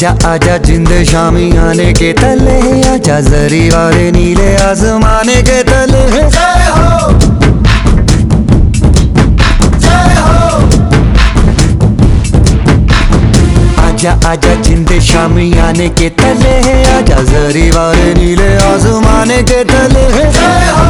आजा आजा जिंद शामी आने के तले आजा जरी वाले नीले आजमाने के तले जय हो। आजा आजा जिंद शामी आने के तले आजा जरी वाले नीले आसमाने के तले हो।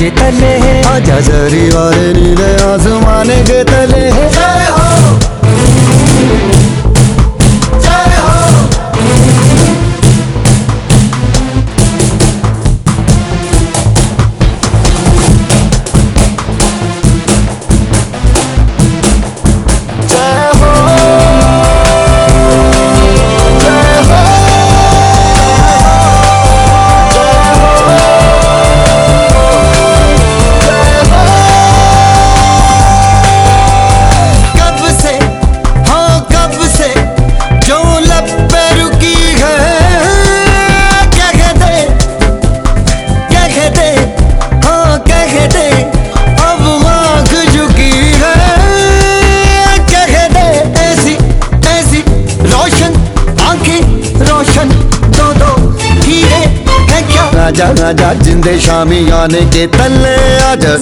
के तले आजा जरी वाले नीले आसमाने के तले। आजा आजा जिंदे शामी आने के तले आजा।